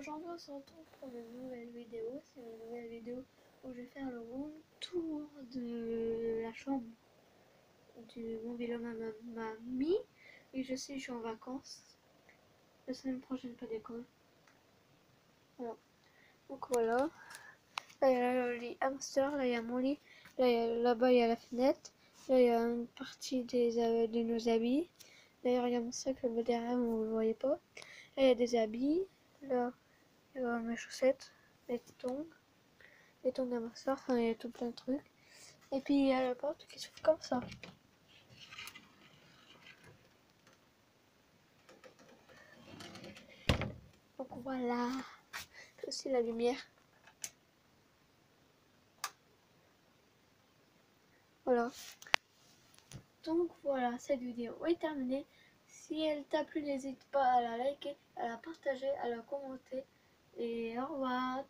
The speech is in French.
aujourd'hui on se retrouve pour une nouvelle vidéo. C'est une nouvelle vidéo où je vais faire le room tour de la chambre du mon ma mamie. Et je sais, je suis en vacances. La semaine prochaine, pas d'école. Voilà. Donc voilà. Là, il y a le lit hamster, là, il y a mon lit. Là-bas, il y a la fenêtre. Là, il y a une partie des, euh, de nos habits. D'ailleurs, il y a mon sac là derrière, vous ne le voyez pas. Là, il y a des habits. Là, a mes chaussettes, les tongs, les tongs à ma soeur. Enfin, il y a tout plein de trucs. Et puis, il y a la porte qui s'ouvre comme ça. Donc voilà. aussi la lumière. Voilà. Donc voilà, cette vidéo est terminée. Si elle t'a plu, n'hésite pas à la liker, à la partager, à la commenter. Et au revoir